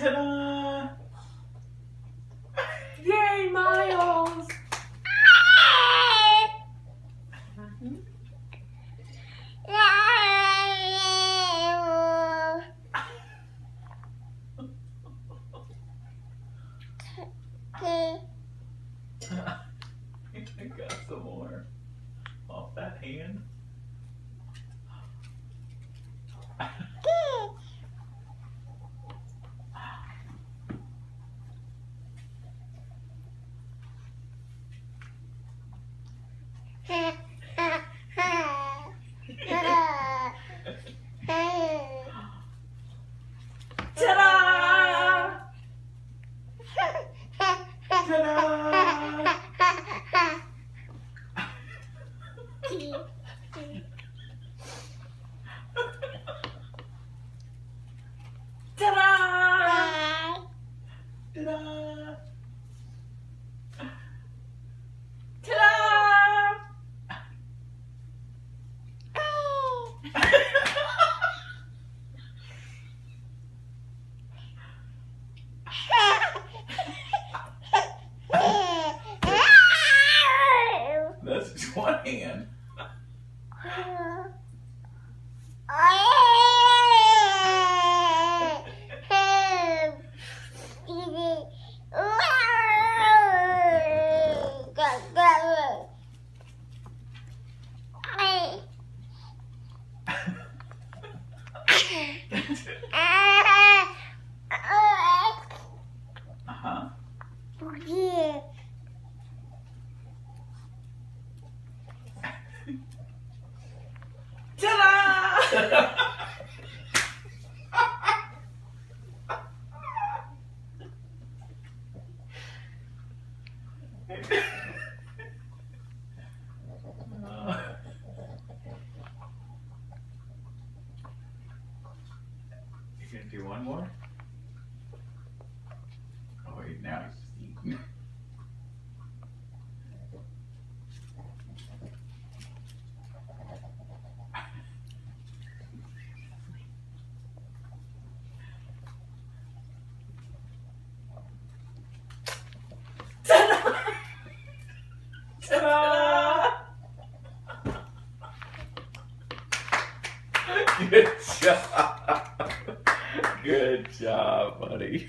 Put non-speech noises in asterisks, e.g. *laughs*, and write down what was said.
Ta-da! Yay, Miles! *laughs* I got some more off that hand. Ta-da! Ta-da! Ta-da! That's one hand. Uh-huh. Ta-da! *laughs* Gonna do one more? Oh wait, now he's eating. *laughs* Good job. Good job, buddy.